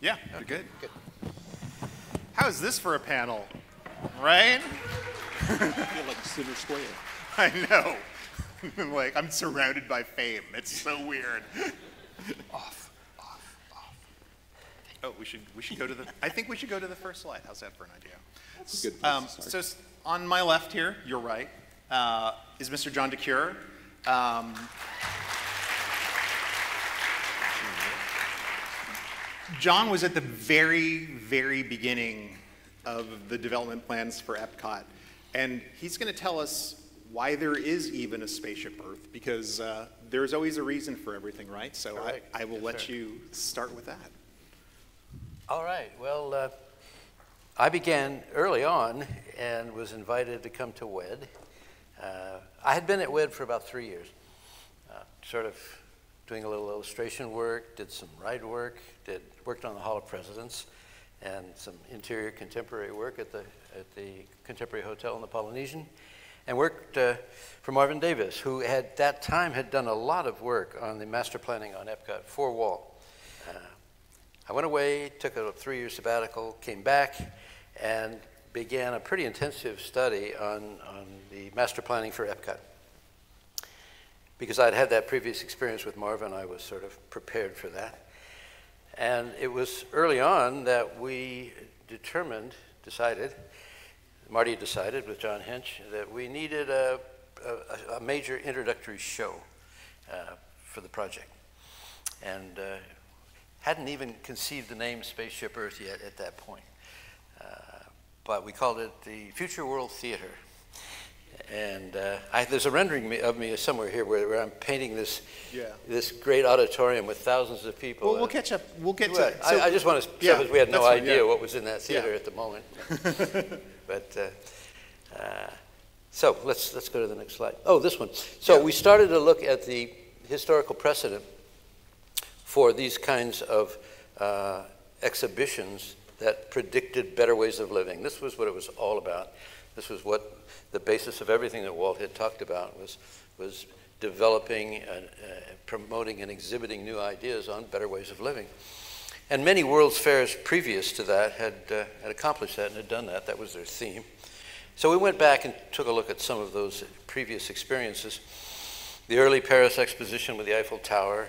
Yeah, okay. good. good. How's this for a panel? Right? I feel like center square. I know. like I'm surrounded by fame. It's so weird. off, off, off. Oh, we should we should go to the. I think we should go to the first slide. How's that for an idea? That's a good place um. So on my left here, your right, uh, is Mr. John Decuir. Um, John was at the very, very beginning of the development plans for Epcot, and he's going to tell us why there is even a spaceship Earth, because uh, there's always a reason for everything, right? So I, I, will yes, let sir. you start with that. All right. Well, uh, I began early on and was invited to come to WED. Uh, I had been at WED for about three years, uh, sort of doing a little illustration work, did some ride work, did worked on the Hall of Presidents, and some interior contemporary work at the at the Contemporary Hotel in the Polynesian, and worked uh, for Marvin Davis, who at that time had done a lot of work on the master planning on Epcot for Walt. Uh, I went away, took a three-year sabbatical, came back, and began a pretty intensive study on, on the master planning for Epcot. Because I'd had that previous experience with Marvin, I was sort of prepared for that. And it was early on that we determined, decided, Marty decided with John Hench, that we needed a, a, a major introductory show uh, for the project. And uh, hadn't even conceived the name Spaceship Earth yet at that point. Uh, but we called it the Future World Theater. And uh, I, there's a rendering of me somewhere here where, where I'm painting this yeah. this great auditorium with thousands of people. Well, we'll catch up. We'll get to. Right. So, I, I, just want to yeah, we had no idea yeah. what was in that theater at the moment. but uh, uh, so let's let's go to the next slide. Oh, this one. So we started to look at the historical precedent for these kinds of uh, exhibitions that predicted better ways of living. This was what it was all about. This was what the basis of everything that Walt had talked about was, was developing, and, uh, promoting, and exhibiting new ideas on better ways of living. And many World's Fairs previous to that had, uh, had accomplished that and had done that. That was their theme. So we went back and took a look at some of those previous experiences. The early Paris Exposition with the Eiffel Tower,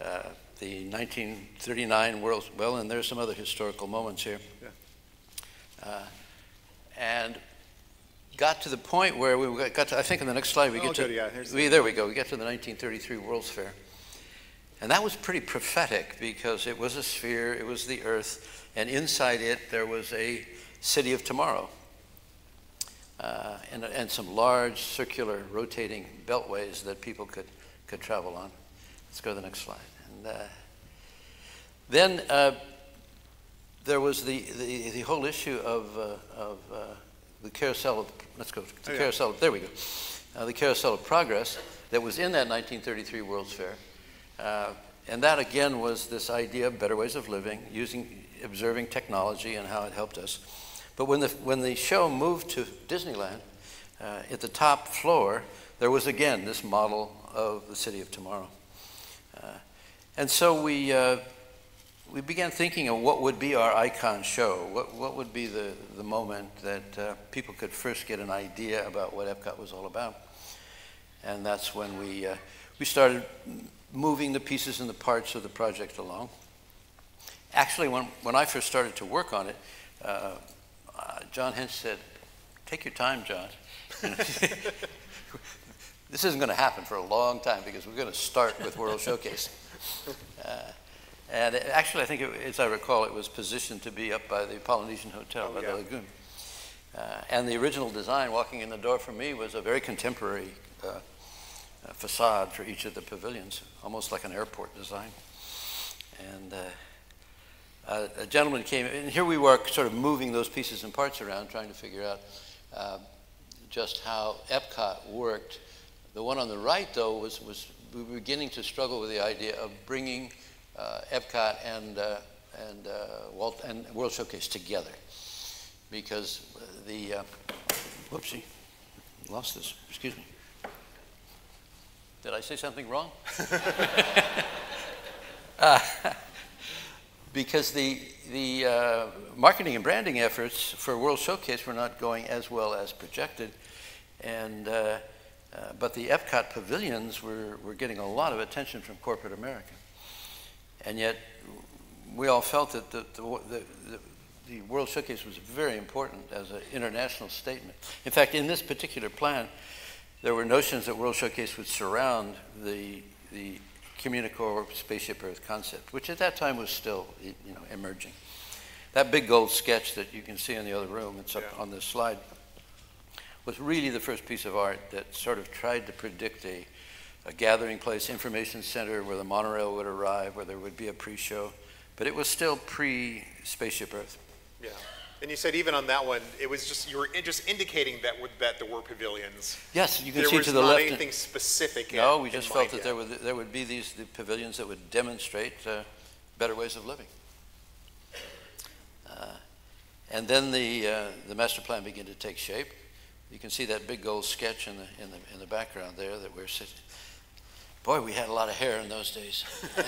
uh, the 1939 World, well, and there's some other historical moments here. Yeah. Uh, and got to the point where we got to, I think in the next slide we oh, get to, good, yeah, we, there we go, we get to the 1933 World's Fair. And that was pretty prophetic because it was a sphere, it was the earth, and inside it there was a city of tomorrow. Uh, and, and some large circular rotating beltways that people could, could travel on. Let's go to the next slide. And uh, then uh, there was the, the, the, whole issue of, uh, of uh, the carousel of, let's go, the oh, carousel, there we go. Uh, the carousel of progress that was in that 1933 World's Fair. Uh, and that again was this idea of better ways of living, using, observing technology and how it helped us. But when the, when the show moved to Disneyland, uh, at the top floor, there was again this model of the city of tomorrow. Uh, and so we, uh, we began thinking of what would be our icon show. What, what would be the, the moment that uh, people could first get an idea about what Epcot was all about. And that's when we, uh, we started moving the pieces and the parts of the project along. Actually, when, when I first started to work on it, uh, uh John Hench said, take your time, John. this isn't going to happen for a long time because we're going to start with World Showcase. Uh, and it, actually, I think, it, as I recall, it was positioned to be up by the Polynesian Hotel, oh, by yeah. the lagoon. Uh, and the original design, walking in the door for me, was a very contemporary uh, uh, facade for each of the pavilions, almost like an airport design. And uh, a gentleman came, and here we were sort of moving those pieces and parts around, trying to figure out uh, just how Epcot worked. The one on the right, though, was, was we were beginning to struggle with the idea of bringing Epcot and, uh, and, uh, Walt, and World Showcase together because the, whoopsie, lost this, excuse me. Did I say something wrong? uh, because the, the uh, marketing and branding efforts for World Showcase were not going as well as projected. And, uh, uh, but the Epcot pavilions were, were getting a lot of attention from corporate America. And yet, we all felt that the, the, the, the World Showcase was very important as an international statement. In fact, in this particular plan, there were notions that World Showcase would surround the, the Communicore Spaceship Earth concept, which at that time was still you know, emerging. That big gold sketch that you can see in the other room, it's up yeah. on this slide, was really the first piece of art that sort of tried to predict a, a gathering place, information center where the monorail would arrive, where there would be a pre-show, but it was still pre-Spaceship Earth. Yeah. And you said even on that one, it was just you were just indicating that would, that there were pavilions. Yes, you can there see to the left. There was not anything specific. No, we just felt that there would there would be these the pavilions that would demonstrate uh, better ways of living. Uh, and then the uh, the master plan began to take shape. You can see that big gold sketch in the in the in the background there that we're sitting. Boy, we had a lot of hair in those days.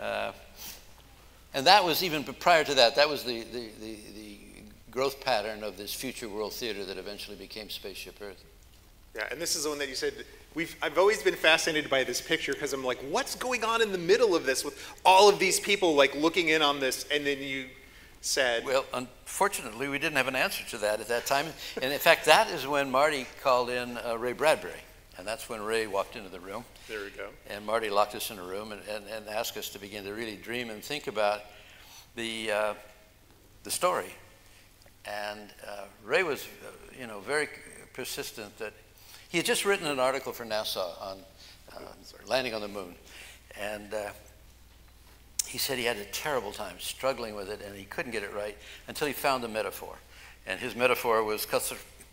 Uh, and that was even prior to that, that was the, the, the, the growth pattern of this future world theater that eventually became Spaceship Earth. Yeah, and this is the one that you said, we've, I've always been fascinated by this picture because I'm like, what's going on in the middle of this with all of these people like looking in on this? And then you said. Well, unfortunately, we didn't have an answer to that at that time. And in fact, that is when Marty called in uh, Ray Bradbury. And that's when Ray walked into the room. There we go. And Marty locked us in a room and, and, and asked us to begin to really dream and think about the, uh, the story. And uh, Ray was, uh, you know, very persistent that he had just written an article for NASA on uh, landing on the moon. And uh, he said he had a terrible time struggling with it and he couldn't get it right until he found a metaphor. And his metaphor was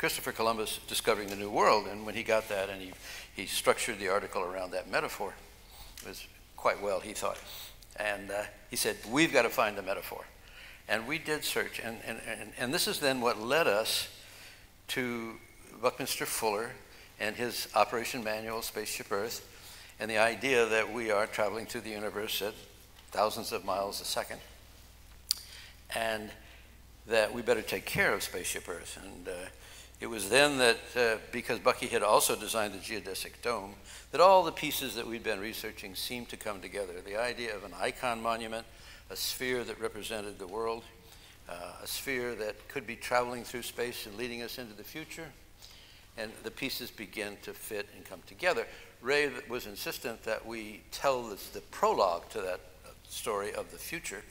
Christopher Columbus discovering the New World, and when he got that and he, he structured the article around that metaphor, it was quite well, he thought. And uh, he said, We've got to find the metaphor. And we did search, and, and, and, and this is then what led us to Buckminster Fuller and his operation manual, Spaceship Earth, and the idea that we are traveling through the universe at thousands of miles a second. And that we better take care of Spaceship Earth. And uh, it was then that, uh, because Bucky had also designed the geodesic dome, that all the pieces that we'd been researching seemed to come together. The idea of an icon monument, a sphere that represented the world, uh, a sphere that could be traveling through space and leading us into the future, and the pieces begin to fit and come together. Ray was insistent that we tell this, the prologue to that uh, story of the future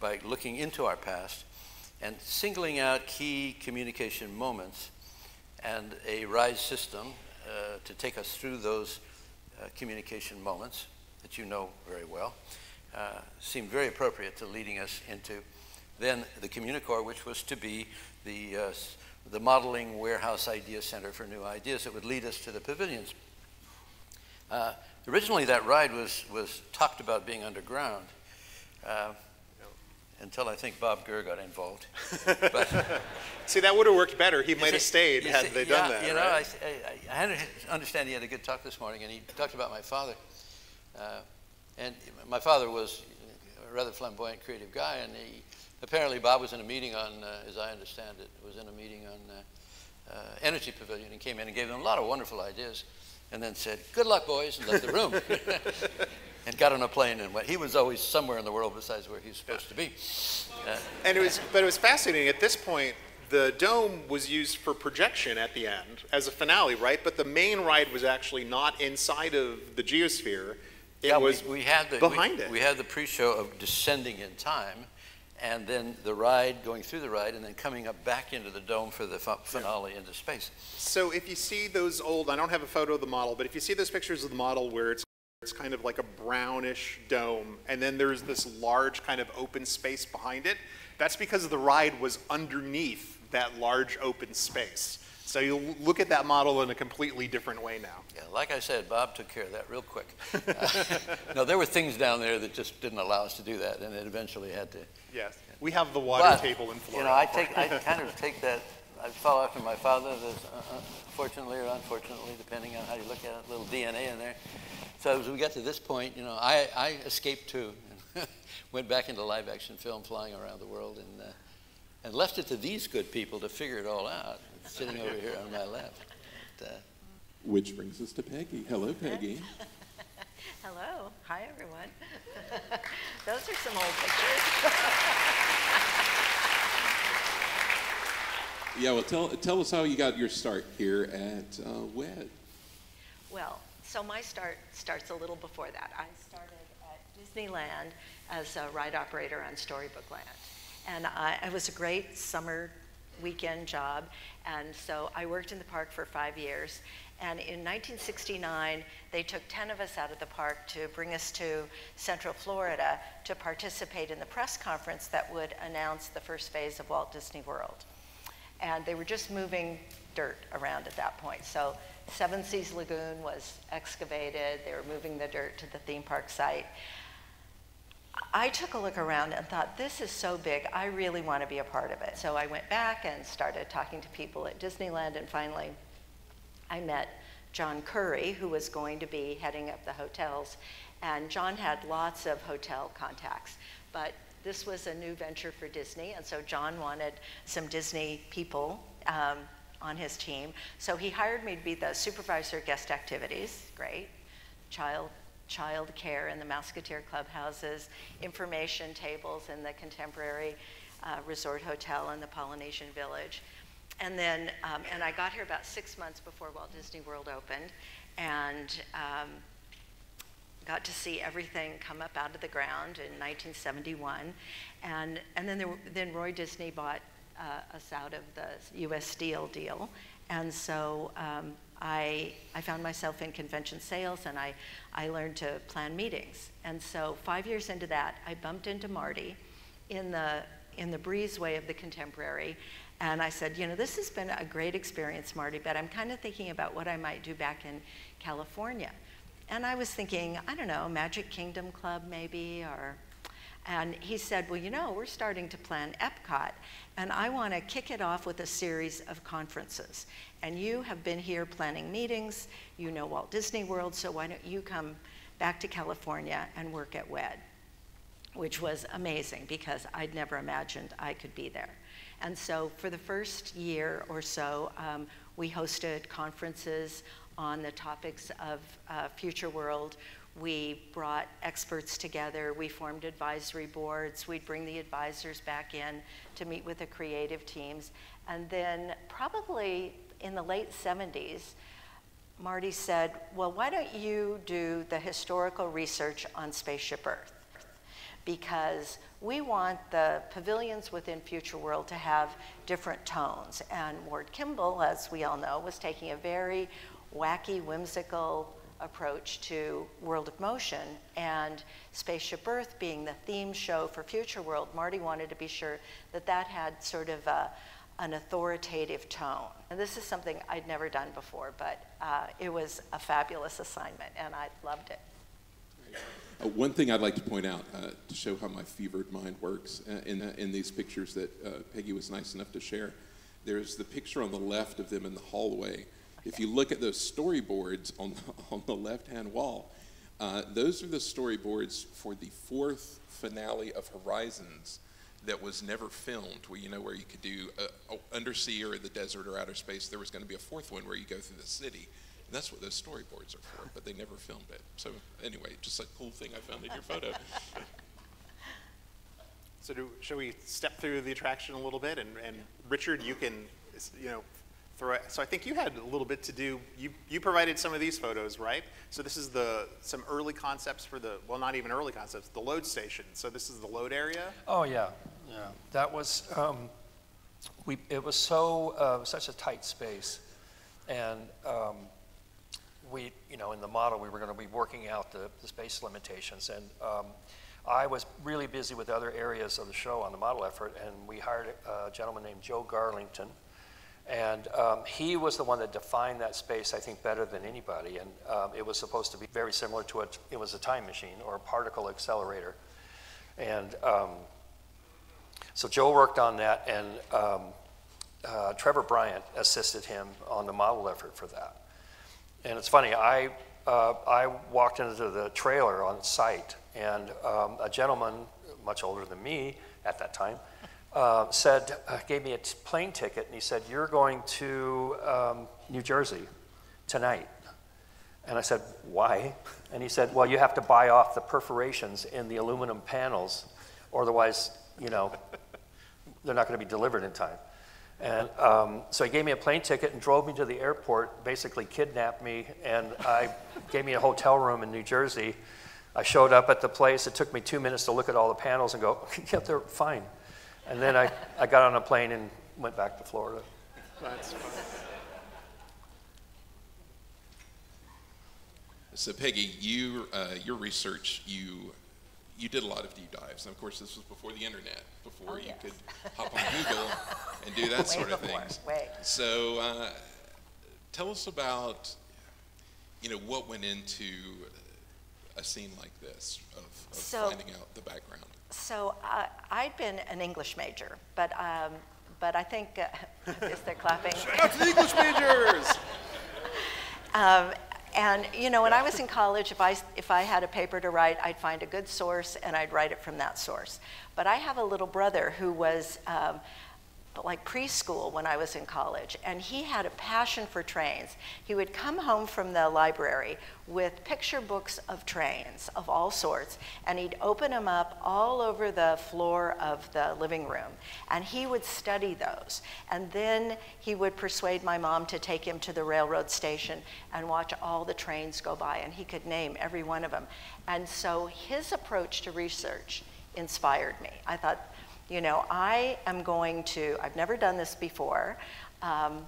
by looking into our past and singling out key communication moments and a RISE system uh, to take us through those uh, communication moments that you know very well uh, seemed very appropriate to leading us into then the Communicore, which was to be the, uh, the modeling warehouse idea center for new ideas that would lead us to the pavilions. Uh, originally, that ride was, was talked about being underground. Until I think Bob Gurr got involved. But, See, that would have worked better. He might have stayed had see, they yeah, done that. You know, right? I, I, I, understand he had a good talk this morning, and he talked about my father. Uh, and my father was a rather flamboyant, creative guy, and he, apparently Bob was in a meeting on, uh, as I understand it, was in a meeting on uh, uh Energy Pavilion and came in and gave them a lot of wonderful ideas and then said, good luck, boys, and left the room. and got on a plane and went. He was always somewhere in the world besides where he was supposed to be. Uh, and it was, but it was fascinating. At this point, the dome was used for projection at the end as a finale, right? But the main ride was actually not inside of the geosphere. It yeah, was we, we had the, behind we, it. We had the pre-show of descending in time, and then the ride, going through the ride, and then coming up back into the dome for the finale yeah. into space. So if you see those old, I don't have a photo of the model, but if you see those pictures of the model where it's it's kind of like a brownish dome, and then there's this large kind of open space behind it. That's because the ride was underneath that large open space. So you look at that model in a completely different way now. Yeah, like I said, Bob took care of that real quick. Uh, no, there were things down there that just didn't allow us to do that, and it eventually had to. Yes, we have the water but, table in Florida. You know, I take, I kind of take that. I follow after my father. There's, uh, uh, fortunately or unfortunately, depending on how you look at it, a little DNA in there. So as we got to this point, you know, I, I escaped too. went back into live action film, flying around the world, and, uh, and left it to these good people to figure it all out, sitting over here on my left. But, uh, Which brings us to Peggie. Hello, Peggie. Hello. Hi, everyone. Those are some old pictures. Yeah, well, tell, tell us how you got your start here at uh, WED. well, so my start starts a little before that. I started at Disneyland as a ride operator on Storybook Land. And I, it was a great summer weekend job. And so I worked in the park for five years. And in 1969, they took 10 of us out of the park to bring us to Central Florida to participate in the press conference that would announce the first phase of Walt Disney World. And they were just moving dirt around at that point. So Seven Seas Lagoon was excavated. They were moving the dirt to the theme park site. I took a look around and thought, this is so big, I really want to be a part of it. So I went back and started talking to people at Disneyland, and finally I met John Curry, who was going to be heading up the hotels. And John had lots of hotel contacts, but this was a new venture for Disney, and so John wanted some Disney people um, on his team. So he hired me to be the supervisor of guest activities, great, child child care in the Mouseketeer clubhouses, information tables in the contemporary uh, resort hotel in the Polynesian Village. And then, um, and I got here about six months before Walt Disney World opened, and um, got to see everything come up out of the ground in 1971. And, and then, there, then Roy Disney bought uh, us out of the U.S. Steel deal. And so um, I, I found myself in convention sales and I, I learned to plan meetings. And so five years into that, I bumped into Marty in the, in the breezeway of the contemporary. And I said, you know, this has been a great experience, Marty, but I'm kind of thinking about what I might do back in California. And I was thinking, I don't know, Magic Kingdom Club maybe, or and he said, Well, you know, we're starting to plan Epcot, and I want to kick it off with a series of conferences. And you have been here planning meetings, you know Walt Disney World, so why don't you come back to California and work at WED? Which was amazing because I'd never imagined I could be there. And so for the first year or so, um, we hosted conferences on the topics of uh, Future World. We brought experts together. We formed advisory boards. We'd bring the advisors back in to meet with the creative teams. And then, probably in the late 70s, Marty said, Well, why don't you do the historical research on Spaceship Earth? Because we want the pavilions within Future World to have different tones. And Ward Kimball, as we all know, was taking a very wacky, whimsical approach to World of Motion and Spaceship Earth being the theme show for Future World, Marty wanted to be sure that that had sort of a, an authoritative tone. And this is something I'd never done before, but uh, it was a fabulous assignment and I loved it. Uh, one thing I'd like to point out uh, to show how my fevered mind works uh, in, uh, in these pictures that uh, Peggie was nice enough to share, there's the picture on the left of them in the hallway if you look at those storyboards on the, on the left hand wall, uh, those are the storyboards for the fourth finale of Horizons that was never filmed, where you know where you could do uh, undersea or the desert or outer space. There was going to be a fourth one where you go through the city. And that's what those storyboards are for, but they never filmed it. So anyway, just a cool thing I found in your photo. So do, shall we step through the attraction a little bit? And, and Richard, you can, you know, So I think you had a little bit to do. You, you provided some of these photos, right? So this is the some early concepts for the, well, not even early concepts, the load station. So this is the load area? Oh, yeah, yeah. That was, um, we, it was so, uh, such a tight space. And um, we, you know, in the model, we were going to be working out the, the space limitations. And um, I was really busy with other areas of the show on the model effort, and we hired a gentleman named Joe Garlington, and um, he was the one that defined that space, I think, better than anybody. And um, it was supposed to be very similar to a, it was a time machine or a particle accelerator. And um, so Joe worked on that, and um, uh, Trevor Bryant assisted him on the model effort for that. And it's funny, I uh, I walked into the trailer on site, and um, a gentleman, much older than me at that time, uh, said, uh, gave me a plane ticket, and he said, You're going to um, New Jersey tonight. And I said, Why? And he said, Well, you have to buy off the perforations in the aluminum panels, or otherwise, you know, they're not going to be delivered in time. And um, so he gave me a plane ticket and drove me to the airport, basically kidnapped me, and I gave me a hotel room in New Jersey. I showed up at the place. It took me two minutes to look at all the panels and go, yeah, they're fine. And then I, I got on a plane and went back to Florida. That's fun. So Peggie, you, uh, your research, you, you did a lot of deep dives. And of course, this was before the internet, before Oh, you yes. could hop on Google and do that Way sort of before, things. way. So uh, tell us about, you know, what went into a scene like this of, of So- finding out the background. So uh, I'd been an English major, but, um, but I think, uh, is there clapping? Out to the English majors! Um, and you know, when I was in college, if I if I had a paper to write, I'd find a good source and I'd write it from that source. But I have a little brother who was um, like preschool when I was in college, and he had a passion for trains. He would come home from the library with picture books of trains of all sorts, and he'd open them up all over the floor of the living room, and he would study those. And then he would persuade my mom to take him to the railroad station and watch all the trains go by, and he could name every one of them. And so his approach to research inspired me. I thought, you know, I am going to, I've never done this before, um,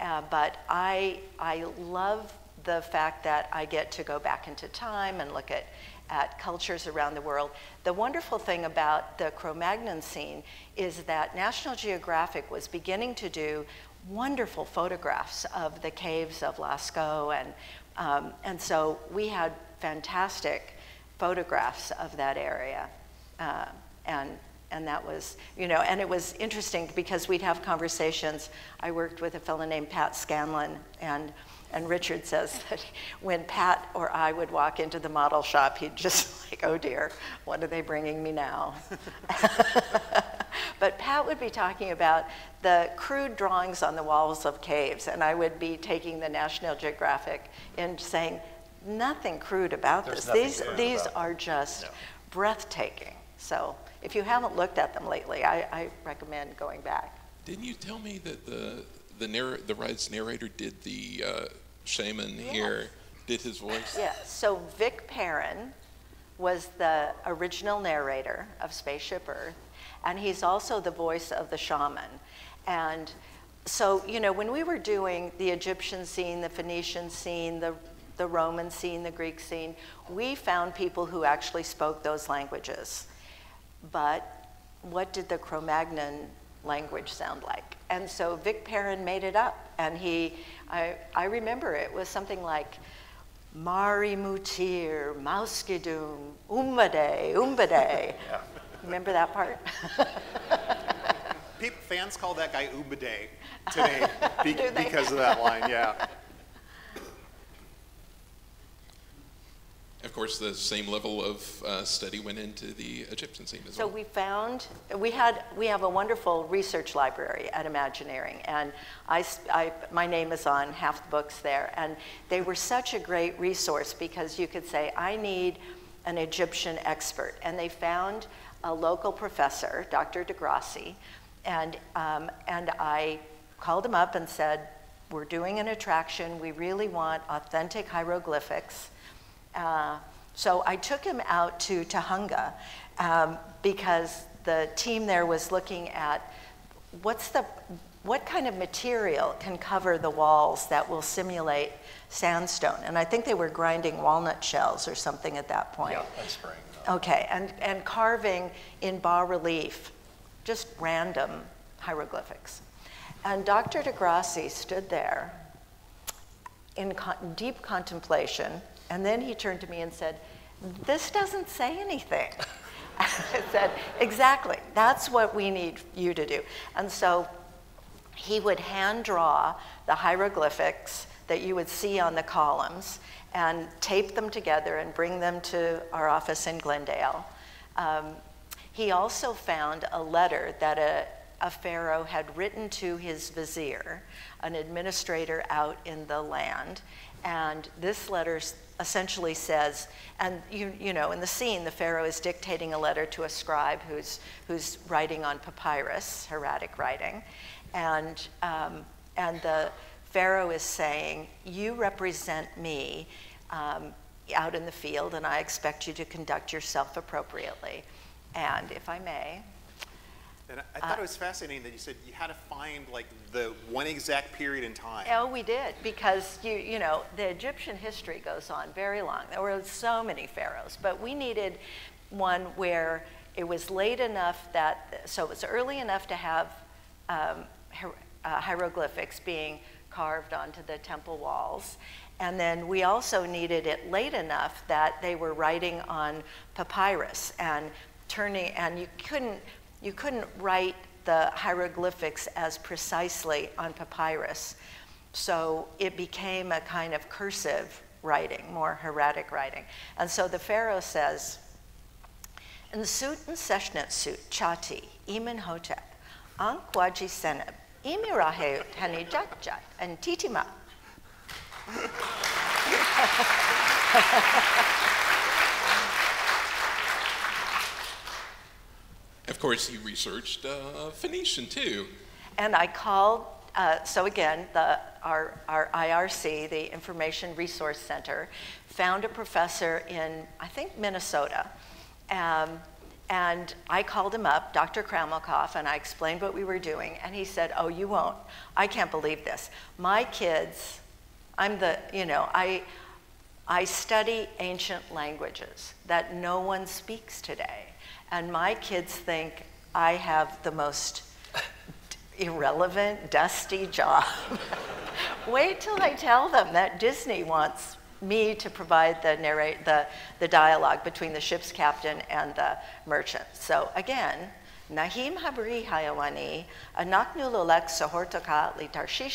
uh, but I, I love the fact that I get to go back into time and look at, at cultures around the world. The wonderful thing about the Cro Magnon scene is that National Geographic was beginning to do wonderful photographs of the caves of Lascaux, and, um, and so we had fantastic photographs of that area. Uh, and and that was, you know, and it was interesting because we'd have conversations. I worked with a fellow named Pat Scanlon, and and Richard says that when Pat or I would walk into the model shop, he'd just like, oh dear, what are they bringing me now? but Pat would be talking about the crude drawings on the walls of caves, and I would be taking the National Geographic and saying, nothing crude about There's this. These, these about are just No. breathtaking. So if you haven't looked at them lately, I, I recommend going back. Didn't you tell me that the the narr- the ride's narrator did the uh, shaman here, did his voice? Yeah, so Vic Perrin was the original narrator of Spaceship Earth, and he's also the voice of the shaman. And so, you know, when we were doing the Egyptian scene, the Phoenician scene, the, the Roman scene, the Greek scene, we found people who actually spoke those languages. But what did the Cro Magnon language sound like? And so Vic Perrin made it up. And he, I, I remember it was something like, Mari Mutir, Mauskidum, Umbade, Umbade. Yeah. Remember that part? People, fans call that guy Ubade today be- because of that line, yeah. Of course, the same level of uh, study went into the Egyptian scene as So well. we found, we had, we have a wonderful research library at Imagineering, and I my name is on half the books there, and they were such a great resource because you could say, I need an Egyptian expert, and they found a local professor, Dr. DeGrassi, and, um, and I called him up and said, we're doing an attraction, we really want authentic hieroglyphics, uh, so I took him out to Tujunga um, because the team there was looking at what's the what kind of material can cover the walls that will simulate sandstone. And I think they were grinding walnut shells or something at that point. Yeah, that's spring. Okay, and, and carving in bas relief, just random hieroglyphics. And Dr. DeGrassi stood there in con- deep contemplation, and then he turned to me and said, This doesn't say anything. I said, Exactly, that's what we need you to do. And so he would hand draw the hieroglyphics that you would see on the columns and tape them together and bring them to our office in Glendale. Um, he also found a letter that a, a pharaoh had written to his vizier, an administrator out in the land. And this letter essentially says, and you, you know, in the scene, the pharaoh is dictating a letter to a scribe who's, who's writing on papyrus, hieratic writing. And, um, and the pharaoh is saying, You represent me um, out in the field, and I expect you to conduct yourself appropriately. And if I may, and I, thought uh, it was fascinating that you said you had to find like the one exact period in time. Oh, we did because you you know the Egyptian history goes on very long. There were so many pharaohs, but we needed one where it was late enough that so it was early enough to have um, uh, hieroglyphics being carved onto the temple walls. And then we also needed it late enough that they were writing on papyrus and turning, and you couldn't you couldn't write the hieroglyphics as precisely on papyrus. So it became a kind of cursive writing, more hieratic writing. And so the Pharaoh says, in the suit and seshnet suit chati, imen hotep, ankwaji seneb, imirahe tanijatjat, and titima. Of course, you researched uh, Phoenician too. And I called, uh, so again, the, our, our IRC, the Information Resource Center, found a professor in, I think, Minnesota. Um, and I called him up, Dr. Krahmalkov, and I explained what we were doing. And he said, Oh, you won't. I can't believe this. My kids, I'm the, you know, I, I study ancient languages that no one speaks today. And my kids think I have the most irrelevant, dusty job. Wait till I tell them that Disney wants me to provide the narrate the, the dialogue between the ship's captain and the merchant. So again, Nahim Habri Hayawani, Anaknu Lolek Sahortoka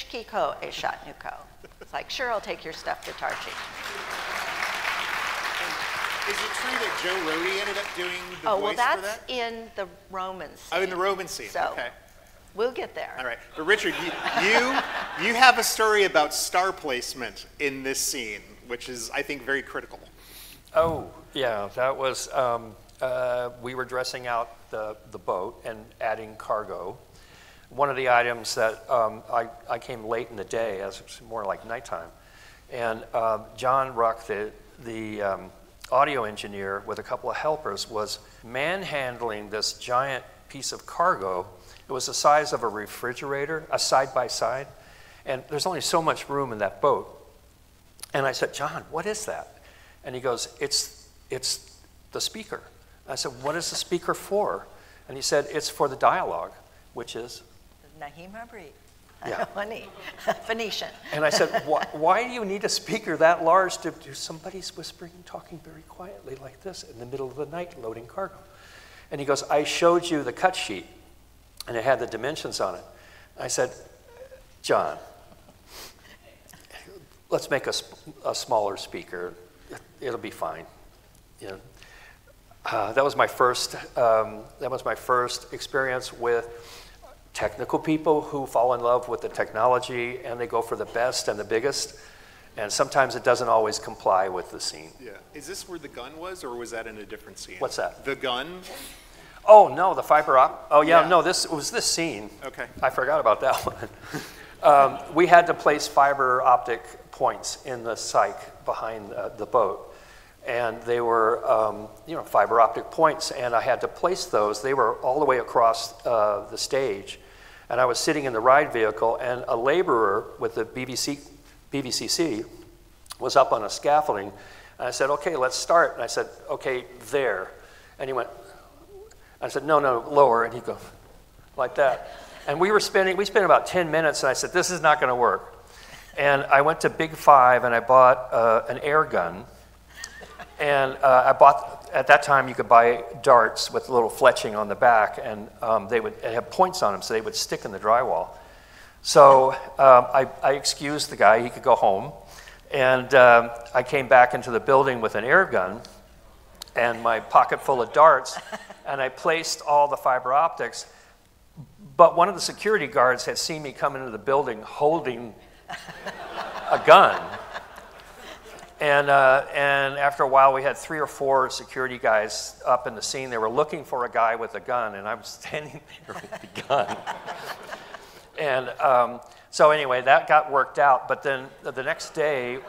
Kiko Eshatnuko. It's like, sure, I'll take your stuff to Tarshish. Is it true that Joe Rohde ended up doing the oh, voice well, that's for that? in the Roman scene. Oh, in the Roman scene. So, okay. We'll get there. All right. But Richard, you, you, you have a story about star placement in this scene, which is, I think, very critical. Oh, yeah. That was, um, uh, we were dressing out the, the boat and adding cargo. One of the items that um, I, I came late in the day, as it's more like nighttime, and uh, John Ruck, the, the um, audio engineer with a couple of helpers was manhandling this giant piece of cargo. It was the size of a refrigerator, a side by side, and there's only so much room in that boat. And I said, John, what is that? And he goes, It's, it's the speaker. I said, What is the speaker for? And he said, It's for the dialogue, which is Nahim Habri. Yeah. Phoenician. And I said, why, why, do you need a speaker that large to do somebody's whispering and talking very quietly like this in the middle of the night loading cargo? And he goes, I showed you the cut sheet and it had the dimensions on it. I said, John, let's make a, a smaller speaker. It'll be fine. You know, uh, that was my first. Um, that was my first experience with technical people who fall in love with the technology and they go for the best and the biggest. And sometimes it doesn't always comply with the scene. Yeah. Is this where the gun was, or was that in a different scene? What's that? The gun? Oh, no, the fiber op. Oh, yeah, Yeah. no, this was this scene. Okay. I forgot about that one. um, we had to place fiber optic points in the cyc behind the, the boat. And they were, um, you know, fiber optic points, and I had to place those. They were all the way across uh, the stage and I was sitting in the ride vehicle, and a laborer with the BBC, BVCC was up on a scaffolding. And I said, okay, let's start. And I said, okay, there. And he went, I said, no, no, lower. And he goes, like that. And we were spending, we spent about 10 minutes, and I said, this is not going to work. And I went to Big Five and I bought uh, an air gun. And uh, I bought at that time you could buy darts with a little fletching on the back, and um, they would have points on them, so they would stick in the drywall. So um, I, I excused the guy, he could go home. And um, I came back into the building with an air gun and my pocket full of darts, and I placed all the fiber optics. But one of the security guards had seen me come into the building holding a gun. And, uh, and after a while, we had three or four security guys up in the scene. They were looking for a guy with a gun, and I was standing there with the gun. and um, so, anyway, that got worked out. But then the next day,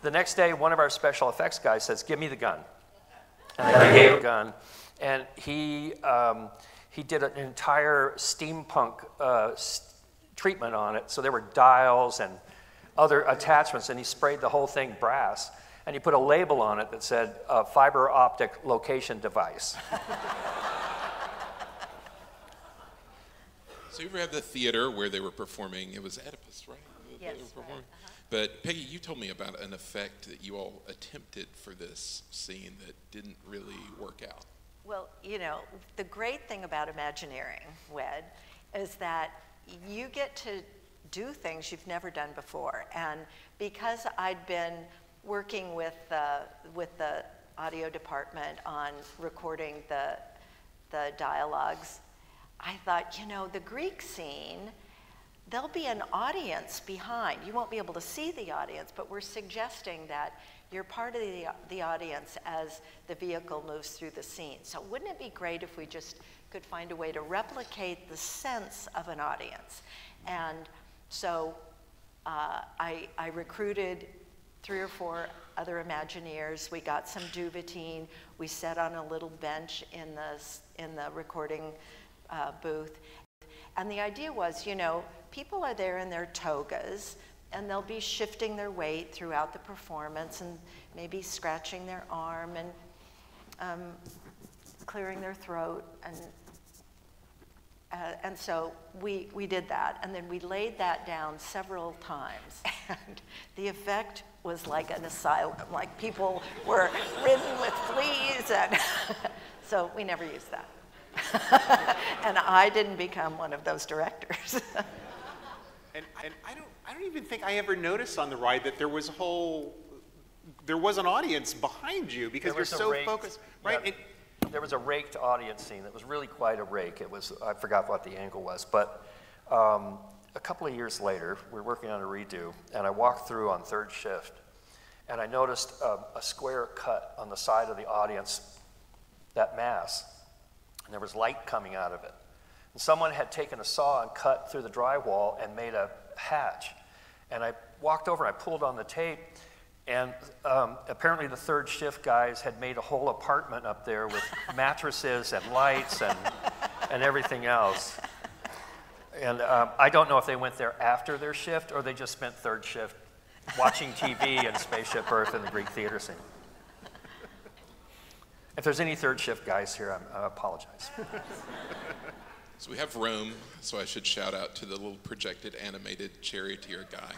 the next day, one of our special effects guys says, Give me the gun. And I gave him the gun. And he, um, he did an entire steampunk uh, treatment on it. So there were dials and other attachments, and he sprayed the whole thing brass. And he put a label on it that said uh, fiber optic location device. so you ever have the theater where they were performing? It was Oedipus, right? Yes. Right. Uh-huh. But Peggie, you told me about an effect that you all attempted for this scene that didn't really work out. Well, you know, the great thing about Imagineering, Wed, is that you get to do things you've never done before. And because I'd been working with, uh, with the audio department on recording the, the dialogues, I thought, you know, the Greek scene, there'll be an audience behind. You won't be able to see the audience, but we're suggesting that you're part of the, the audience as the vehicle moves through the scene. So wouldn't it be great if we just could find a way to replicate the sense of an audience? And so uh, I, I recruited three or four other Imagineers. We got some Duvetine. We sat on a little bench in the, in the recording uh, booth. And the idea was, you know, people are there in their togas and they'll be shifting their weight throughout the performance and maybe scratching their arm and um, clearing their throat and uh, and so we, we did that, and then we laid that down several times. And the effect was like an asylum, like people were ridden with fleas, and so we never used that. and I didn't become one of those directors. and, and I don't I don't even think I ever noticed on the ride that there was a whole, there was an audience behind you because you're so raked, focused, right? Yeah, it, there was a raked audience scene that was really quite a rake. It was, I forgot what the angle was, but um, a couple of years later, we are working on a redo, and I walked through on third shift, and I noticed a, a square cut on the side of the audience, that mass, and there was light coming out of it. And someone had taken a saw and cut through the drywall and made a hatch. And I walked over and I pulled on the tape, and um, apparently the third shift guys had made a whole apartment up there with mattresses and lights and, and everything else. And um, I don't know if they went there after their shift or they just spent third shift watching TV and Spaceship Earth and the Greek theater scene. If there's any third shift guys here, I'm, i apologize. So we have Rome, so I should shout out to the little projected animated charioteer guy.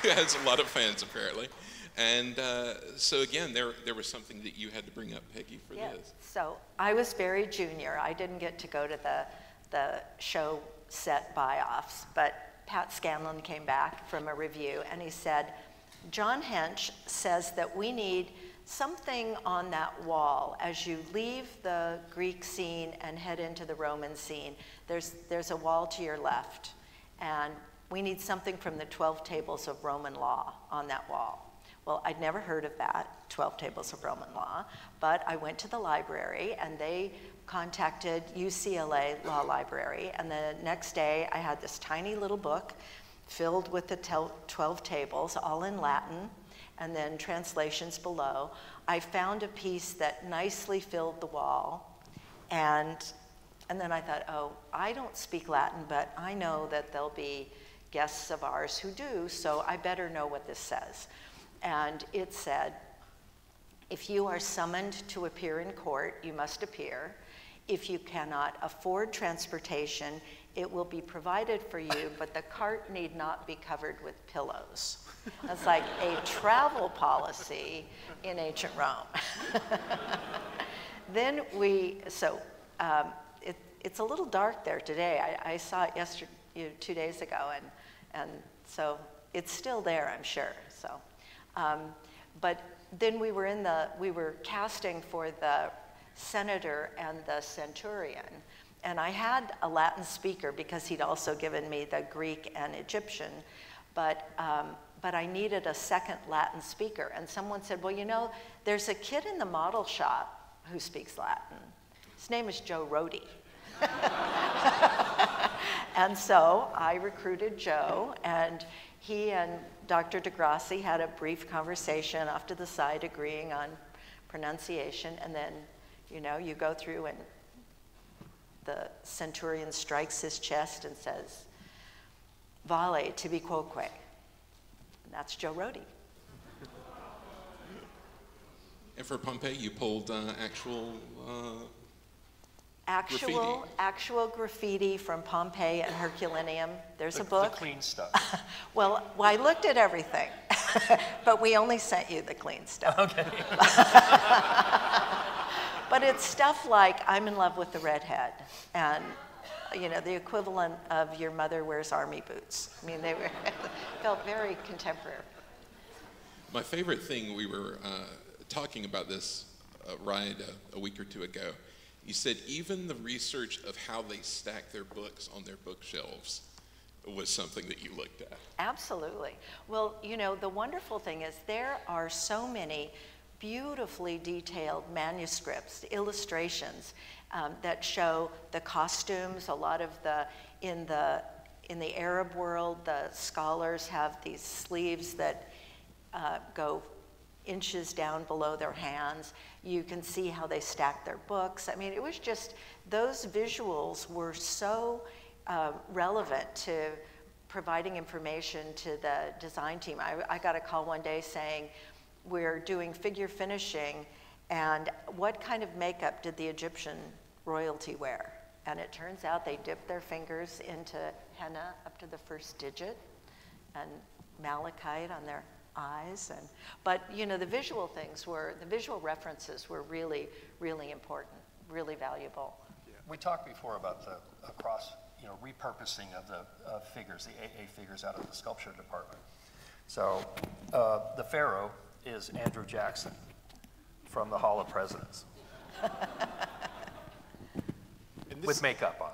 Who has a lot of fans apparently. And uh, so again, there, there was something that you had to bring up, Peggie, for yes. this. So I was very junior. I didn't get to go to the, the show set buy-offs, but Pat Scanlon came back from a review and he said, John Hench says that we need something on that wall as you leave the Greek scene and head into the Roman scene. There's, there's a wall to your left, and we need something from the 12 tables of Roman law on that wall. Well, I'd never heard of that, 12 tables of Roman law, but I went to the library and they contacted UCLA Law Library, and the next day I had this tiny little book filled with the 12 tables, all in Latin, and then translations below, I found a piece that nicely filled the wall. And, and then I thought, oh, I don't speak Latin, but I know that there'll be guests of ours who do, so I better know what this says. And it said, if you are summoned to appear in court, you must appear. If you cannot afford transportation, it will be provided for you, but the cart need not be covered with pillows. That's like a travel policy in ancient Rome. then we, so um, it, it's a little dark there today. I, I saw it yesterday, you know, two days ago, and, and so it's still there, I'm sure. So, um, but then we were in the, we were casting for the senator and the centurion. And I had a Latin speaker because he'd also given me the Greek and Egyptian, but, um, but I needed a second Latin speaker. And someone said, Well, you know, there's a kid in the model shop who speaks Latin. His name is Joe Rohde. and so I recruited Joe, and he and Dr. DeGrassi had a brief conversation off to the side, agreeing on pronunciation, and then, you know, you go through and the centurion strikes his chest and says, Vale tibi quoque. And that's Joe Rohde. And for Pompeii, you pulled uh, actual uh, Actual, Graffiti. actual graffiti from Pompeii and Herculaneum. There's The- a book. The clean stuff. Well, well, I looked at everything, but we only sent you the clean stuff. Okay. But it's stuff like I'm in love with the redhead, and you know the equivalent of your mother wears army boots. I mean, they were felt very contemporary. My favorite thing, we were uh, talking about this uh, ride a, a week or two ago. You said even the research of how they stack their books on their bookshelves was something that you looked at. Absolutely. Well, you know, the wonderful thing is there are so many beautifully detailed manuscripts, illustrations um, that show the costumes. A lot of the in the in the Arab world, the scholars have these sleeves that uh, go inches down below their hands. You can see how they stack their books. I mean, it was just those visuals were so uh, relevant to providing information to the design team. I, I got a call one day saying, We're doing figure finishing, and what kind of makeup did the Egyptian royalty wear? And it turns out they dipped their fingers into henna up to the first digit and malachite on their eyes and but you know the visual things were the visual references were really really important really valuable We talked before about the across, you know, repurposing of the uh, figures, the AA figures out of the sculpture department. So uh, the pharaoh is Andrew Jackson from the Hall of Presidents And this, with makeup on.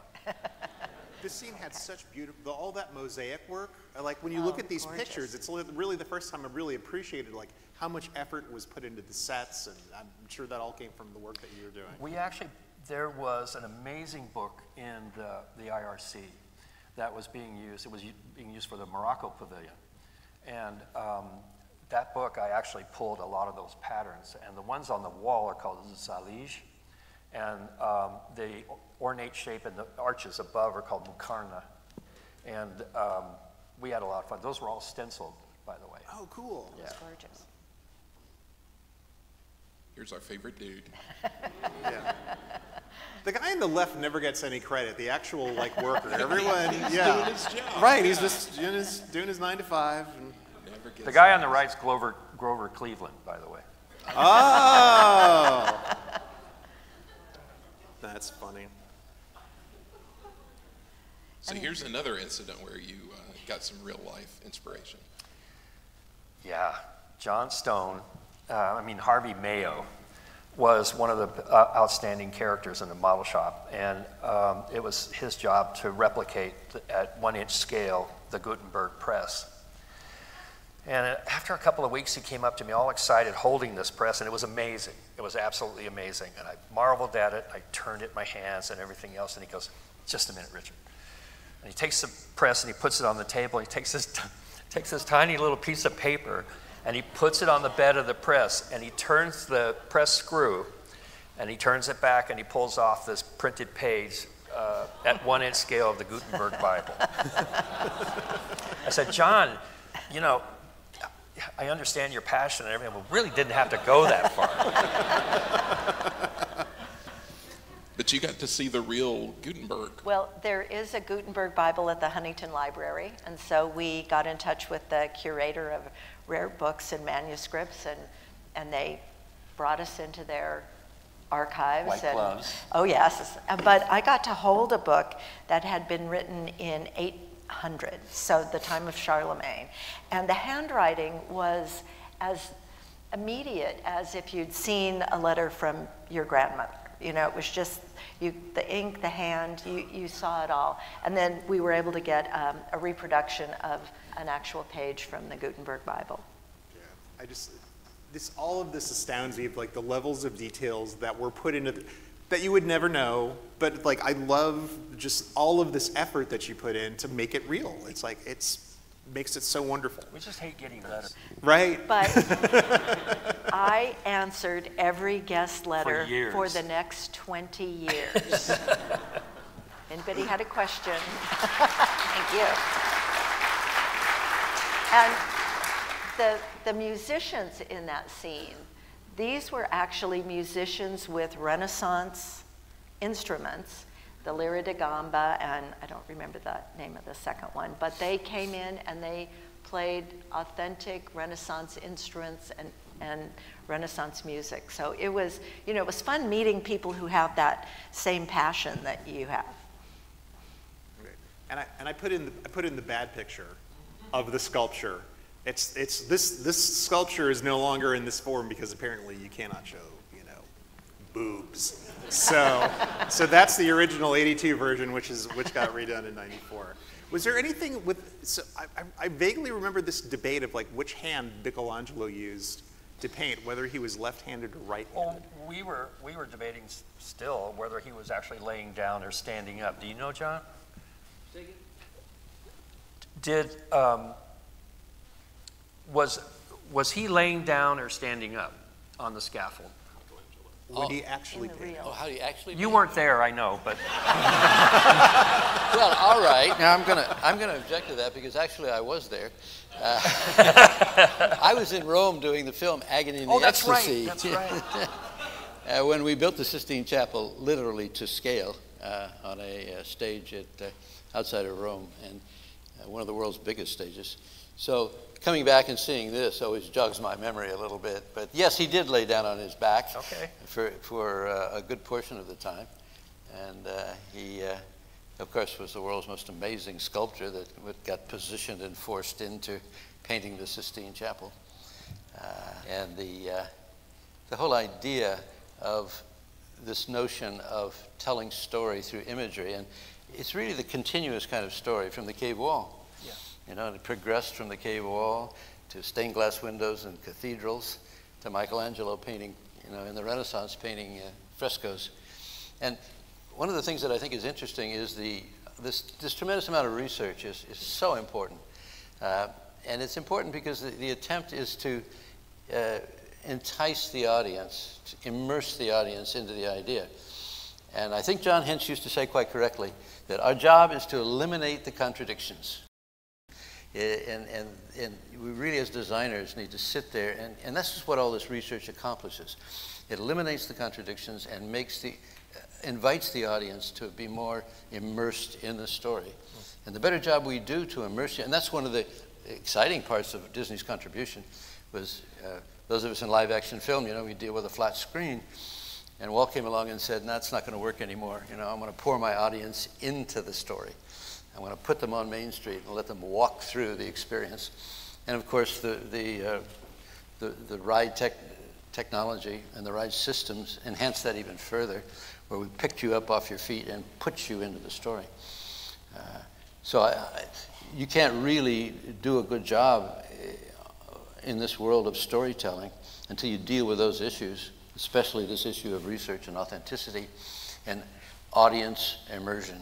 This scene had such beautiful, all that mosaic work. uh, Like when you look Oh, at these gorgeous. pictures, it's really the first time I've really appreciated like how much effort was put into the sets, and I'm sure that all came from the work that you were doing. We actually, there was an amazing book in the, the IRC that was being used. It was being used for the Morocco Pavilion. And um, that book, I actually pulled a lot of those patterns. And the ones on the wall are called zellige. And um, the ornate shape and the arches above are called mukarna. And um, we had a lot of fun. Those were all stenciled, by the way. Oh, cool. it was gorgeous Here's our favorite dude. Yeah. The guy on the left never gets any credit. The actual like worker, everyone, yeah, doing his job. right. He's just doing his, doing his nine to five. And, Never gets The guy on the right's Grover, Grover Cleveland, by the way. oh, that's funny. So here's another incident where you uh, got some real life inspiration. Yeah, John Stone, uh, I mean Harvey Mayo, was one of the uh, outstanding characters in the model shop, and um, it was his job to replicate th- at one-inch scale the Gutenberg press. And uh, after a couple of weeks, he came up to me all excited, holding this press, and it was amazing. It was absolutely amazing. And I marveled at it. I turned it in my hands and everything else, and he goes, "Just a minute, Richard." And he takes the press and he puts it on the table. He takes this, takes this tiny little piece of paper and he puts it on the bed of the press and he turns the press screw and he turns it back and he pulls off this printed page uh, at one inch scale of the Gutenberg Bible. I said, John, you know, I understand your passion and everything, but really didn't have to go that far. But you got to see the real Gutenberg. Well, there is a Gutenberg Bible at the Huntington Library, and so we got in touch with the curator of rare books and manuscripts, and, and they brought us into their archives. White and- gloves. Oh, yes. But I got to hold a book that had been written in 800, so the time of Charlemagne. And the handwriting was as immediate as if you'd seen a letter from your grandmother. You know, it was just you, the ink, the hand, you, you saw it all. And then we were able to get um, a reproduction of an actual page from the Gutenberg Bible. Yeah, I just, this, all of this astounds me like the levels of details that were put into, the, that you would never know, but like I love just all of this effort that you put in to make it real. It's like, it's, makes it so wonderful, We just hate getting letters. right? But I answered every guest letter years. for the next 20 years. Anybody had a question? Thank you. And the, the musicians in that scene, these were actually musicians with Renaissance instruments, the Lyra da Gamba, and I don't remember the name of the second one, but they came in and they played authentic Renaissance instruments and, and Renaissance music. So it was, you know, it was fun meeting people who have that same passion that you have. And I, and I put in the, I put in the bad picture of the sculpture. It's, it's, this, this sculpture is no longer in this form because apparently you cannot show, you know, boobs. So, so that's the original 82 version, which is, which got redone in 94. Was there anything with, so I, I- I vaguely remember this debate of like which hand Michelangelo used to paint, whether he was left-handed or right-handed. we were, we were debating s- still whether he was actually laying down or standing up. Do you know, John? Did, um, was, was he laying down or standing up on the scaffold? Would he actually In the paint? real. Oh, how do you actually? You weren't there, I know, but Well, all right. Now I'm gonna I'm gonna object to that because actually I was there. Uh, I was in Rome doing the film Agony in Oh, the that's right, that's right. uh, when we built the Sistine Chapel, literally to scale, uh, on a uh, stage at uh, outside of Rome, and one of the world's biggest stages. So coming back and seeing this always jogs my memory a little bit. But yes, he did lay down on his back Okay. for for uh, a good portion of the time, and uh, he. Uh, of course, was the world's most amazing sculptor that got positioned and forced into painting the Sistine Chapel. Uh, and the, uh, the whole idea of this notion of telling story through imagery, and it's really the continuous kind of story from the cave wall. Yeah. You know, it progressed from the cave wall to stained glass windows and cathedrals to Michelangelo painting, you know, in the Renaissance painting uh, frescoes. And one of the things that I think is interesting is the, this, this tremendous amount of research is, is so important. Uh, and it's important because the, the attempt is to uh, entice the audience, to immerse the audience into the idea. And I think John Hench used to say quite correctly that our job is to eliminate the contradictions. And, and, and we really, as designers, need to sit there, and, and this is what all this research accomplishes. It eliminates the contradictions and makes the, uh, invites the audience to be more immersed in the story. And the better job we do to immerse you, and that's one of the exciting parts of Disney's contribution, was uh, those of us in live action film, you know, we deal with a flat screen. And Walt came along and said, that's not going to work anymore. You know, I'm going to pour my audience into the story. I'm going to put them on Main Street and let them walk through the experience. And of course, the, the, uh, the, the ride tech, technology and the ride systems enhance that even further, where we picked you up off your feet and put you into the story. Uh, so I, I, you can't really do a good job uh, in this world of storytelling until you deal with those issues, especially this issue of research and authenticity and audience immersion.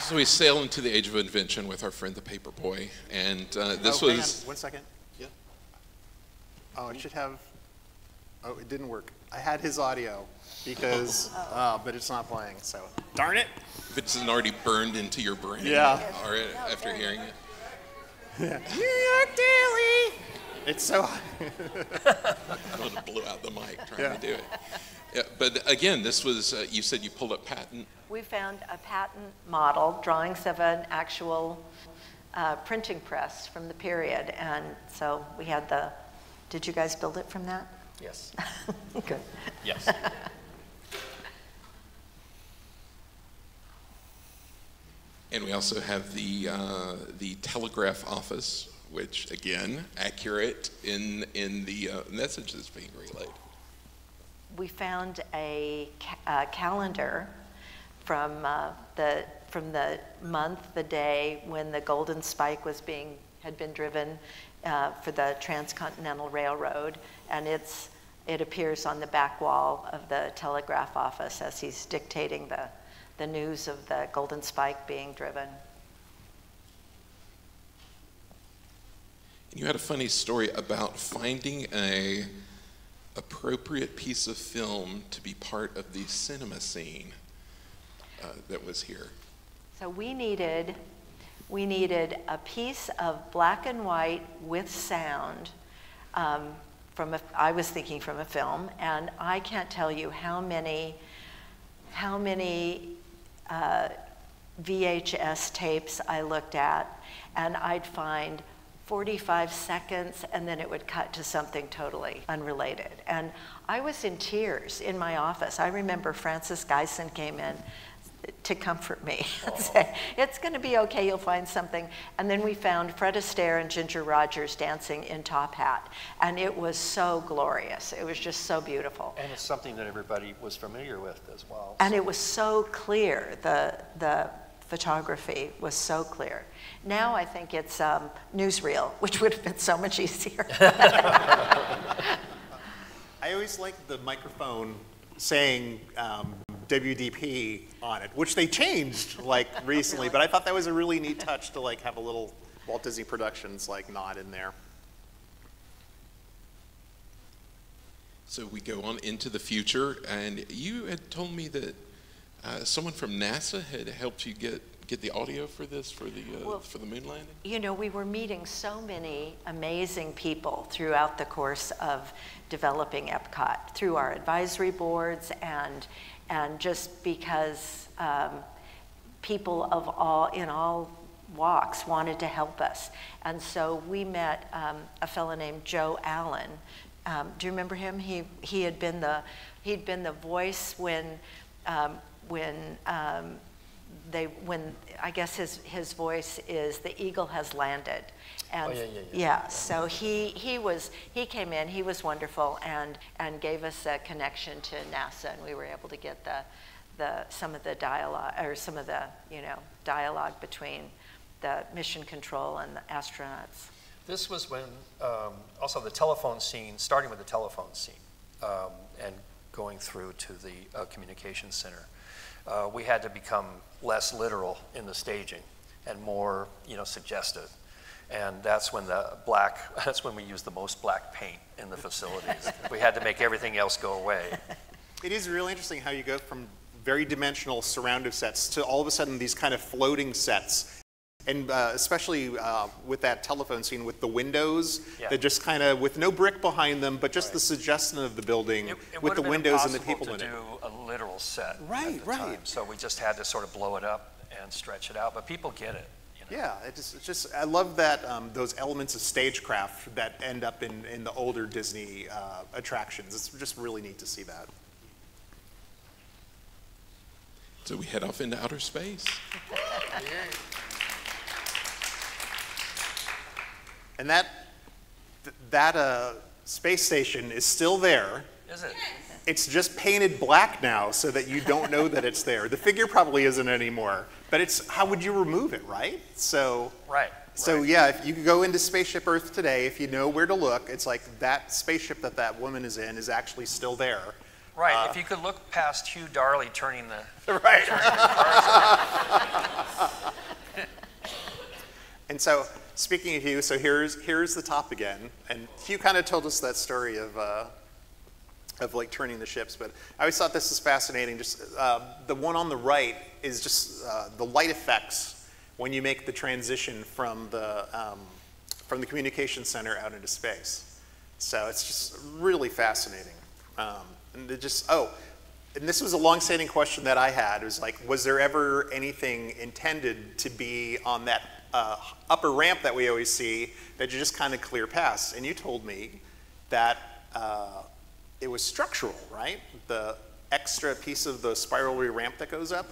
So we sail into the age of invention with our friend the paperboy, and uh, this oh, hang was on, one second. Yeah. Oh, it should have. Oh, it didn't work. I had his audio because, uh, but it's not playing. So darn it. if it isn't already burned into your brain. Yeah. Or after hearing it. New York Daily. It's so. I want to blow out the mic trying Yeah. to do it. Yeah, but again, this was uh, you said you pulled up patent. We found a patent model, drawings of an actual uh, printing press from the period. And so we had the, did you guys build it from that? Yes, Good. yes. And we also have the, uh, the telegraph office, which again, accurate in, in the uh, message that's being relayed. We found a ca- uh, calendar from uh, the, from the month, the day when the Golden Spike was being, had been driven uh, for the Transcontinental Railroad. And it's, it appears on the back wall of the telegraph office as he's dictating the, the news of the Golden Spike being driven. And you had a funny story about finding a appropriate piece of film to be part of the cinema scene uh, that was here. So we needed, we needed a piece of black and white with sound um, from a, I was thinking from a film, and I can't tell you how many, how many uh, VHS tapes I looked at, and I'd find 45 seconds, and then it would cut to something totally unrelated. And I was in tears in my office. I remember Francis Geisen came in to comfort me and say, It's going to be okay, you'll find something. And then we found Fred Astaire and Ginger Rogers dancing in Top Hat. And it was so glorious. It was just so beautiful. And it's something that everybody was familiar with as well. And it was so clear. The, the photography was so clear. Now I think it's um, newsreel, which would have been so much easier. I always like the microphone saying um, WDP on it, which they changed like recently. But I thought that was a really neat touch to like have a little Walt Disney Productions like nod in there. So we go on into the future, and you had told me that uh, someone from NASA had helped you get, get the audio for this for the uh, Well- for the moon landing. You know, we were meeting so many amazing people throughout the course of developing Epcot, through our advisory boards and, and just because um, people of all, in all walks wanted to help us. And so we met um, a fellow named Joe Allen. Um, do you remember him? He, he had been the, he'd been the voice when, um, when um, they when I guess his his voice is the eagle has landed, and Oh, yeah, yeah, yeah. so he he was he came in he was wonderful and and gave us a connection to NASA and we were able to get the the some of the dialogue or some of the you know dialogue between the mission control and the astronauts. This was when, um, also the telephone scene, starting with the telephone scene um, and going through to the uh, communications center, uh, we had to become less literal in the staging and more, you know, suggestive. And that's when the black, that's when we used the most black paint in the facilities. we had to make everything else go away. It is really interesting how you go from very dimensional surrounding sets to all of a sudden these kind of floating sets. And uh, especially uh, with that telephone scene with the windows Yeah. that just kind of, with no brick behind them, but just Right. the suggestion of the building It, it with the windows and the people to in it. do literal set Right, at the right. time. So we just had to sort of blow it up and stretch it out. But people get it. You know? Yeah, it just, it's just, I love that, um, those elements of stagecraft that end up in, in the older Disney uh, attractions. It's just really neat to see that. So we head off into outer space. And that, th- that uh, space station is still there. Is it? It's just painted black now so that you don't know that it's there. The figure probably isn't anymore, but it's how would you remove it, right? So, Right. so right. yeah, if you could go into Spaceship Earth today, if you know where to look, it's like that spaceship that that woman is in is actually still there. Right. Uh, if you could look past Hugh Darley turning the Right. and so, speaking of Hugh, so here's here's the top again, and Hugh kind of told us that story of uh, of like turning the ships, but I always thought this was fascinating. Just uh, the one on the right is just uh, the light effects when you make the transition from the um, from the communication center out into space. So it's just really fascinating. Um, and just oh, and this was a long-standing question that I had. It was like, was there ever anything intended to be on that uh, upper ramp that we always see that you just kind of clear past. And you told me that uh, it was structural, right? The extra piece of the spirally ramp that goes up?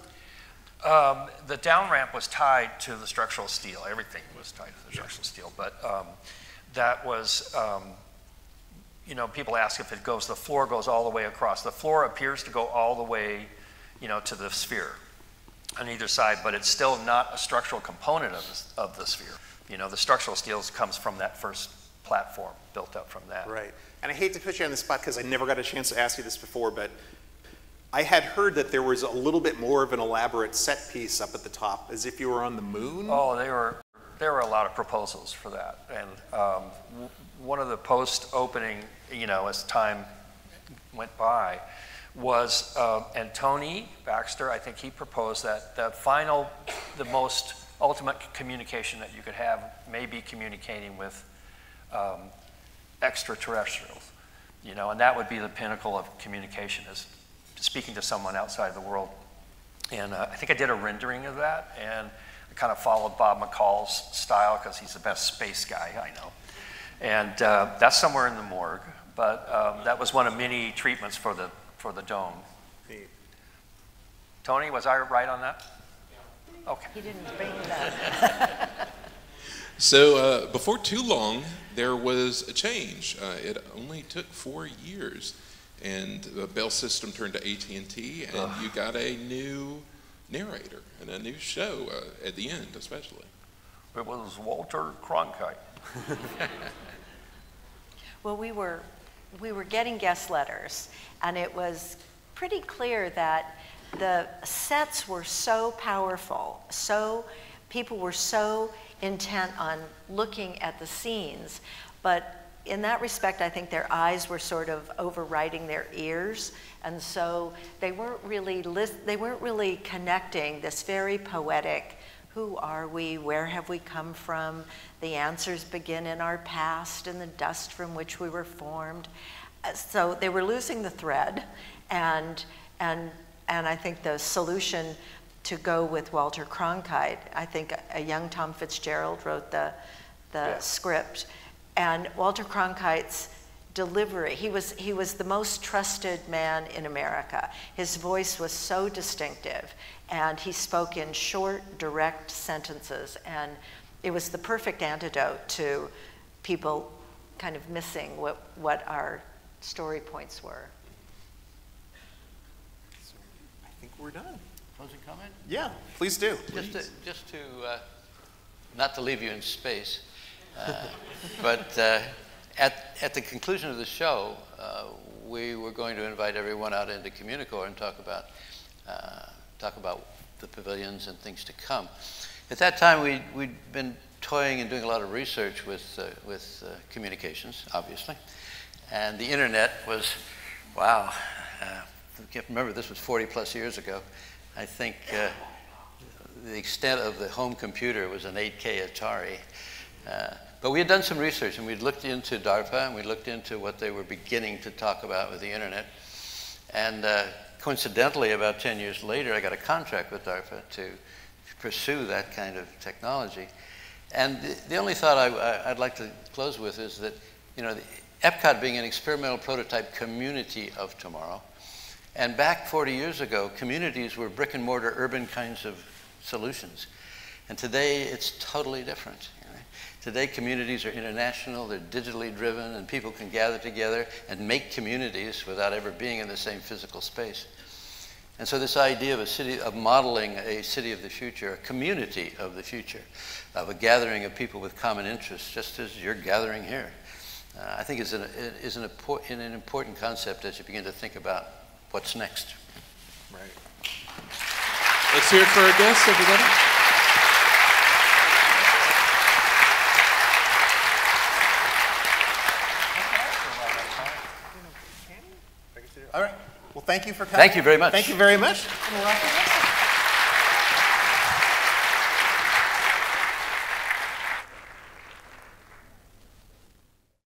Um, the down ramp was tied to the structural steel. Everything was tied to the structural steel, but um, that was, um, you know, people ask if it goes, the floor goes all the way across. The floor appears to go all the way, you know, to the sphere on either side, but it's still not a structural component of the, of the sphere. You know, the structural steel comes from that first platform, built up from that. Right. And I hate to put you on the spot because I never got a chance to ask you this before, but I had heard that there was a little bit more of an elaborate set piece up at the top, as if you were on the moon. Oh, there were there were a lot of proposals for that, and um, one of the post-opening, you know, as time went by, was uh, and Tony Baxter. I think he proposed that the final, the most ultimate communication that you could have may be communicating with um, extraterrestrials, you know, and that would be the pinnacle of communication is speaking to someone outside the world. And uh, I think I did a rendering of that, and I kind of followed Bob McCall's style because he's the best space guy I know. And uh, that's somewhere in the morgue, but um, that was one of many treatments for the, for the dome. Neat. Tony, was I right on that? Okay. He didn't bring that. So uh, before too long, there was a change. Uh, it only took four years, and the Bell system turned to AT and T, and you got a new narrator and a new show uh, at the end, especially. It was Walter Cronkite. Well, we were, we were getting guest letters, and it was pretty clear that the sets were so powerful, so, people were so intent on looking at the scenes, but in that respect, I think their eyes were sort of overriding their ears, and so they weren't really they weren't really connecting this very poetic. Who are we? Where have we come from? The answers begin in our past, in the dust from which we were formed. Uh, So they were losing the thread, and and and I think the solution to go with Walter Cronkite. I think a young Tom Fitzgerald wrote the the Yeah. script, and Walter Cronkite's delivery. He was he was the most trusted man in America. His voice was so distinctive, and he spoke in short, direct sentences, and it was the perfect antidote to people kind of missing what what our story points were. I think we're done. Closing comment? Yeah, please do. Just to, just to uh, not to leave you in space, uh, but uh, at, at the conclusion of the show, uh, we were going to invite everyone out into Communicore and talk about, uh, talk about the pavilions and things to come. At that time, we, we'd been toying and doing a lot of research with, uh, with uh, communications, obviously. And the internet was, wow, uh, I can't remember, this was 40 plus years ago. I think uh, the extent of the home computer was an 8K Atari. Uh, but we had done some research and we'd looked into DARPA and we looked into what they were beginning to talk about with the internet. And uh, coincidentally, about 10 years later, I got a contract with DARPA to pursue that kind of technology. And the, the only thought I, I'd like to close with is that, you know, the, Epcot being an experimental prototype community of tomorrow, and back 40 years ago, communities were brick and mortar urban kinds of solutions. And today, it's totally different. Today, communities are international, they're digitally driven, and people can gather together and make communities without ever being in the same physical space. And so this idea of a city, of modeling a city of the future, a community of the future, of a gathering of people with common interests, just as you're gathering here, uh, I think is an, is an, an important concept as you begin to think about what's next. Right. Let's hear it for our guests, everybody. All right. Well, thank you for coming. Thank you very much. Thank you very much.